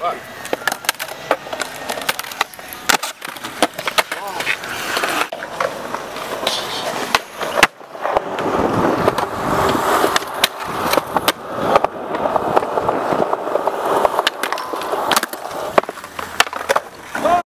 喂